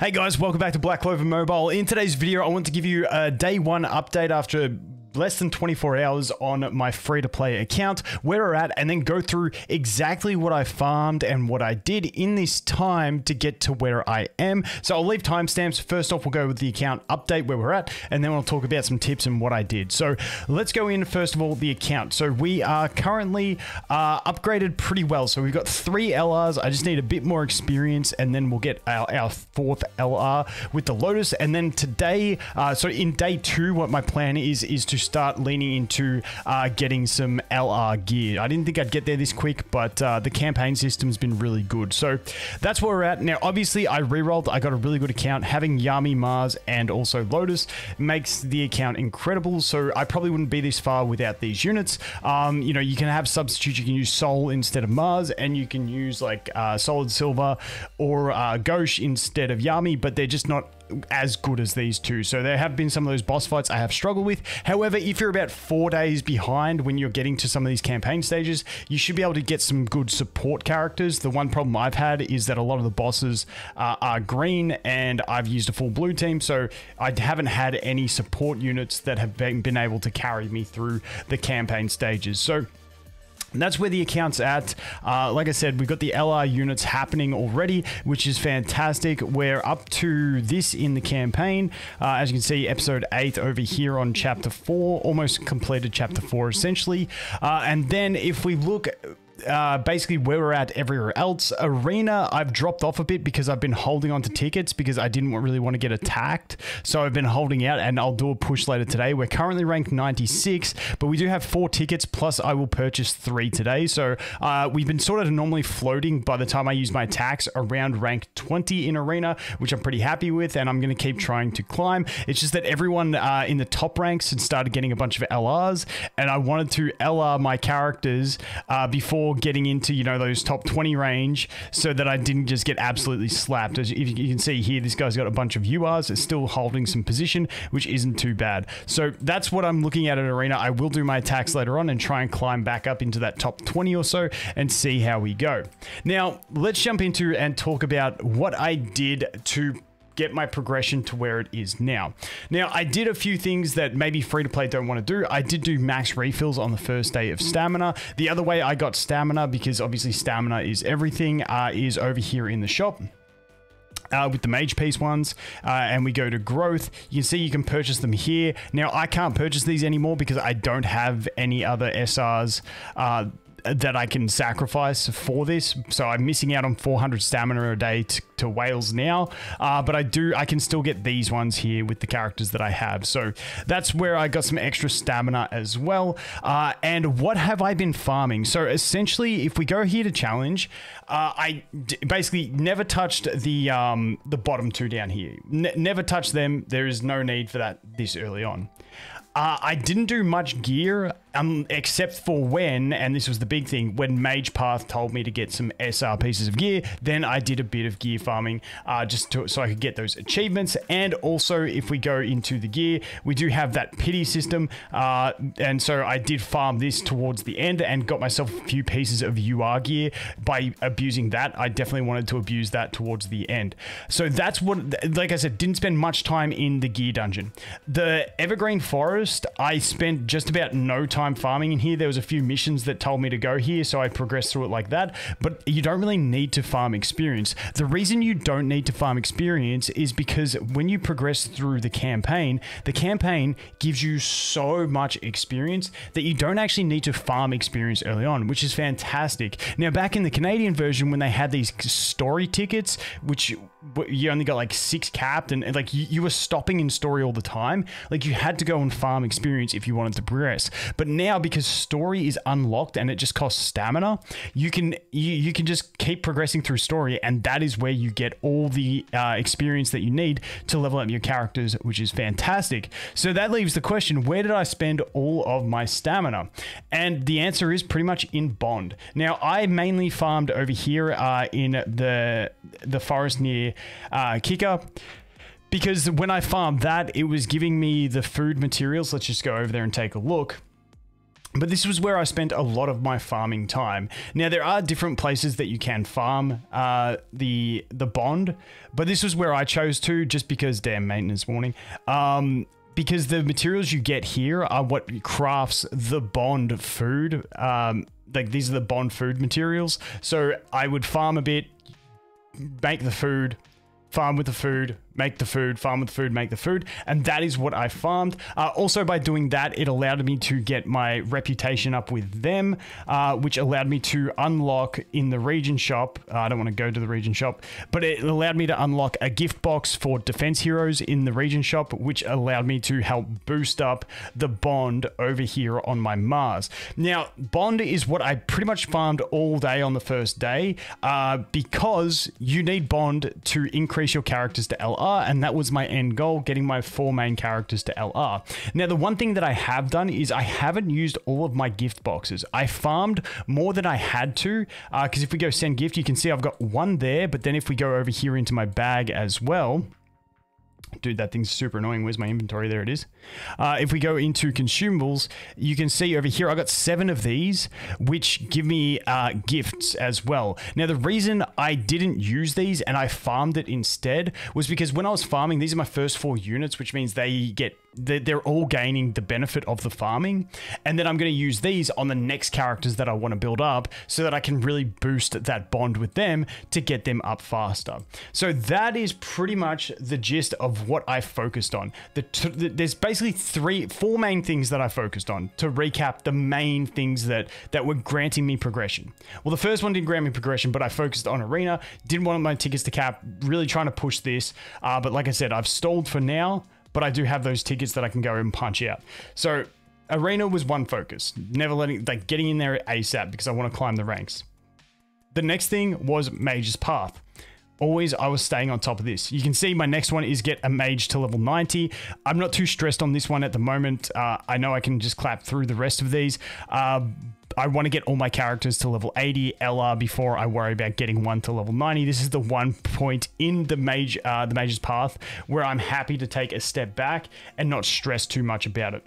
Hey guys, welcome back to Black Clover Mobile. In today's video, I want to give you a day one update after less than 24 hours on my free to play account, where we're at, and then go through exactly what I farmed and what I did in this time to get to where I am. So I'll leave timestamps. First off, we'll go with the account update where we're at, and then we'll talk about some tips and what I did. So let's go in first of all, the account. So we are currently uh, upgraded pretty well. So we've got three LRs. I just need a bit more experience, and then we'll get our, our fourth LR with the Lotus. And then today, uh, so in day two, what my plan is, is to start leaning into uh, getting some LR gear. I didn't think I'd get there this quick, but uh, the campaign system's been really good. So that's where we're at. Now, obviously, I rerolled. I got a really good account. Having Yami, Mars, and also Lotus makes the account incredible. So I probably wouldn't be this far without these units. Um, you know, you can have substitutes. You can use Sol instead of Mars, and you can use like uh, Solid Silva or uh, instead of Yami, but they're just not as good as these two. So there have been some of those boss fights I have struggled with. However, if you're about four days behind when you're getting to some of these campaign stages, you should be able to get some good support characters. The one problem I've had is that a lot of the bosses uh, are green and I've used a full blue team. So I haven't had any support units that have been, been able to carry me through the campaign stages. So that's where the account's at. Uh, like I said, we've got the LR units happening already, which is fantastic. We're up to this in the campaign. Uh, as you can see, episode 8 over here on chapter 4, almost completed chapter 4 essentially. Uh, and then if we look uh, basically where we're at everywhere else. Arena, I've dropped off a bit because I've been holding on to tickets because I didn't really want to get attacked. So I've been holding out and I'll do a push later today. We're currently ranked 96, but we do have four tickets plus I will purchase three today. So uh, we've been sort of normally floating by the time I use my attacks around rank 20 in Arena, which I'm pretty happy with. And I'm going to keep trying to climb. It's just that everyone uh, in the top ranks had started getting a bunch of LRs and I wanted to LR my characters uh, getting into, you know, those top 20 range so that I didn't just get absolutely slapped. As you can see here, this guy's got a bunch of URs. It's still holding some position, which isn't too bad. So that's what I'm looking at at Arena. I will do my attacks later on and try and climb back up into that top 20 or so and see how we go. Now, let's jump into and talk about what I did to get my progression to where it is now. Now, I did a few things that maybe free to play don't want to do. I did do max refills on the first day of stamina. The other way I got stamina, because obviously stamina is everything, uh, is over here in the shop. Uh, with the mage piece ones uh, and we go to growth you can see you can purchase them here now I can't purchase these anymore because I don't have any other SRs uh, that I can sacrifice for this. So I'm missing out on 400 stamina a day to, to whales now. Uh, but I do, I can still get these ones here with the characters that I have. So that's where I got some extra stamina as well. Uh, and what have I been farming? So essentially, if we go here to challenge, uh, I basically never touched the um, the bottom two down here. N never touched them. There is no need for that this early on. Uh, I didn't do much gear, um, except for when, and this was the big thing, when Mage Path told me to get some SR pieces of gear, then I did a bit of gear farming uh, just to, so I could get those achievements. And also, if we go into the gear, we do have that pity system, uh, and so I did farm this towards the end and got myself a few pieces of UR gear by abusing that. I definitely wanted to abuse that towards the end. So that's what, like I said, didn't spend much time in the gear dungeon. The Evergreen Forest I spent just about no time farming in here. There was a few missions that told me to go here, so I progressed through it like that. But you don't really need to farm experience. The reason you don't need to farm experience is because when you progress through the campaign, the campaign gives you so much experience that you don't actually need to farm experience early on, which is fantastic. Now, back in the Canadian version, when they had these story tickets, which you only got like six capped and, like you, you, were stopping in story all the time. Like you had to go and farm experience if you wanted to progress. But now because story is unlocked and it just costs stamina you can you, you can just keep progressing through story and that is where you get all the uh, experience that you need to level up your characters which is fantastic. So that leaves the question where did i spend all of my stamina? And the answer is pretty much in bond. Now i mainly farmed over here uh, in the the forest near uh, kicker because when I farmed that, it was giving me the food materials. Let's just go over there and take a look. But this was where I spent a lot of my farming time. Now there are different places that you can farm uh, the the bond, but this was where I chose to just because damn maintenance warning. Um, because the materials you get here are what crafts the bond food. Um, like these are the bond food materials. So I would farm a bit, make the food, farm with the food, make the food, farm with the food, make the food. And that is what I farmed. Uh, also, by doing that, it allowed me to get my reputation up with them, uh, which allowed me to unlock in the region shop. Uh, I don't want to go to the region shop, but it allowed me to unlock a gift box for defense heroes in the region shop, which allowed me to help boost up the bond over here on my Mars. Now, bond is what I pretty much farmed all day on the first day uh, because you need bond to increase your characters to LR LR, and that was my end goal, getting my four main characters to LR. Now, the one thing that I have done is I haven't used all of my gift boxes. I farmed more than I had to, because uh, if we go send gift, you can see I've got one there, but then if we go over here into my bag as well, Dude, that thing's super annoying. Where's my inventory? There it is. Uh, if we go into consumables, you can see over here, I got seven of these, which give me uh, gifts as well. Now, the reason I didn't use these and I farmed it instead was because when I was farming, these are my first four units, which means they get they're all gaining the benefit of the farming. And then I'm going to use these on the next characters that I want to build up so that I can really boost that bond with them to get them up faster. So that is pretty much the gist of what I focused on. The, the there's basically three, four main things that I focused on to recap the main things that, that were granting me progression. Well, the first one didn't grant me progression, but I focused on arena, didn't want my tickets to cap, really trying to push this. Uh, but like I said, I've stalled for now but I do have those tickets that I can go and punch out. So arena was one focus, never letting like getting in there ASAP because I want to climb the ranks. The next thing was Mage's Path. Always, I was staying on top of this. You can see my next one is get a mage to level 90. I'm not too stressed on this one at the moment. Uh, I know I can just clap through the rest of these. Uh, I want to get all my characters to level 80 LR before I worry about getting one to level 90. This is the one point in the mage, uh, the mage's path where I'm happy to take a step back and not stress too much about it.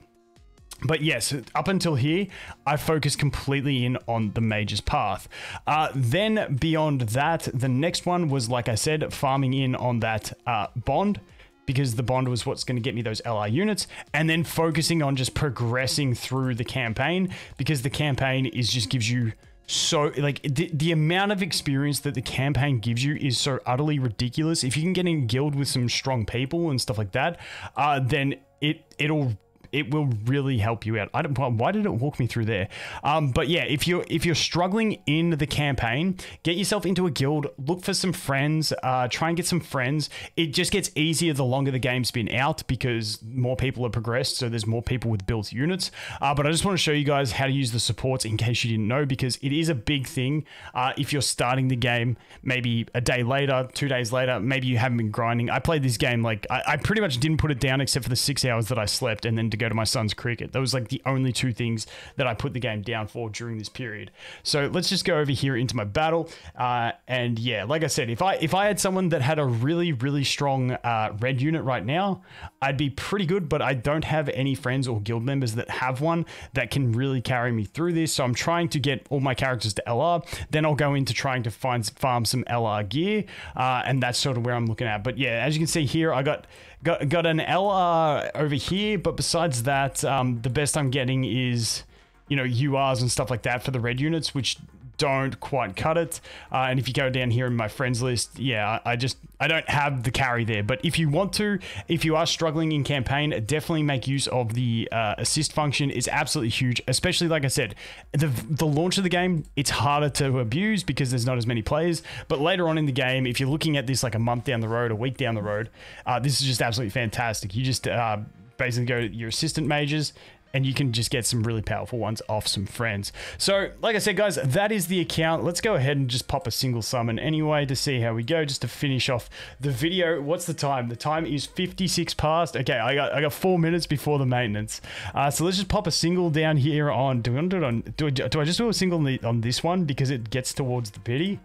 But yes, up until here, I focused completely in on the mage's path. Uh, then beyond that, the next one was, like I said, farming in on that uh, bond because the bond was what's going to get me those LR units, and then focusing on just progressing through the campaign because the campaign is just gives you so like the, the amount of experience that the campaign gives you is so utterly ridiculous. If you can get in guild with some strong people and stuff like that, uh, then it it'll it will really help you out. I don't. Why did it walk me through there? Um, but yeah, if you're if you're struggling in the campaign, get yourself into a guild. Look for some friends. Uh, try and get some friends. It just gets easier the longer the game's been out because more people have progressed. So there's more people with built units. Uh, but I just want to show you guys how to use the supports in case you didn't know because it is a big thing. Uh, if you're starting the game, maybe a day later, two days later, maybe you haven't been grinding. I played this game like I, I pretty much didn't put it down except for the six hours that I slept and then to go to my son's cricket. That was like the only two things that I put the game down for during this period. So let's just go over here into my battle. Uh, and yeah, like I said, if I if I had someone that had a really really strong uh, red unit right now, I'd be pretty good. But I don't have any friends or guild members that have one that can really carry me through this. So I'm trying to get all my characters to LR. Then I'll go into trying to find farm some LR gear, uh, and that's sort of where I'm looking at. But yeah, as you can see here, I got got got an LR over here, but besides that, um, the best I'm getting is you know URs and stuff like that for the red units, which don't quite cut it. Uh, and if you go down here in my friends list, yeah, I just I don't have the carry there. But if you want to, if you are struggling in campaign, definitely make use of the uh, assist function. It's absolutely huge, especially like I said, the the launch of the game. It's harder to abuse because there's not as many players. But later on in the game, if you're looking at this like a month down the road, a week down the road, uh, this is just absolutely fantastic. You just uh, basically go to your assistant mages and you can just get some really powerful ones off some friends. So, like I said, guys, that is the account. Let's go ahead and just pop a single summon anyway to see how we go, just to finish off the video. What's the time? The time is 56 past. Okay, I got I got four minutes before the maintenance. Uh, so let's just pop a single down here on. Do, we want to do, it on, do, do I just do a single on, the, on this one because it gets towards the pity?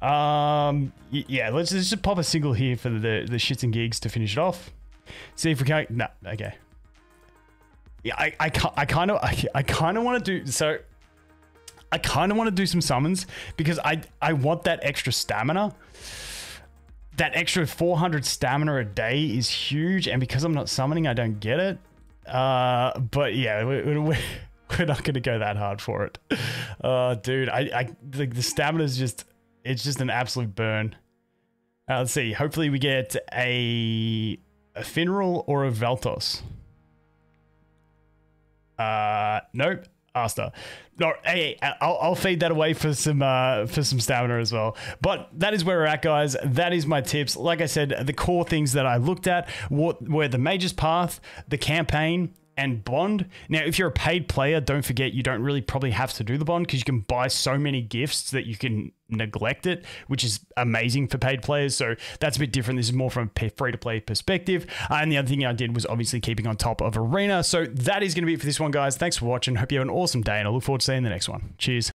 Um, yeah, let's, let's just pop a single here for the, the shits and gigs to finish it off. See if we can't. No, okay. Yeah, I, I, kind of, I, I kind of want to do so. I kind of want to do some summons because I, I want that extra stamina. That extra 400 stamina a day is huge, and because I'm not summoning, I don't get it. Uh, but yeah, we, we, we're not going to go that hard for it. Uh, dude, I, I the, the stamina is just, it's just an absolute burn. Uh, let's see. Hopefully, we get a, a Finral or a Valtos. Uh, nope. Asta. No, hey, I'll, I'll feed that away for some uh, for some stamina as well. But that is where we're at, guys. That is my tips. Like I said, the core things that I looked at were the Mage's Path, the campaign, and bond. Now, if you're a paid player, don't forget you don't really probably have to do the bond because you can buy so many gifts that you can neglect it, which is amazing for paid players. So that's a bit different. This is more from a free to play perspective. Uh, and the other thing I did was obviously keeping on top of Arena. So that is going to be it for this one, guys. Thanks for watching. Hope you have an awesome day, and I look forward to seeing you in the next one. Cheers.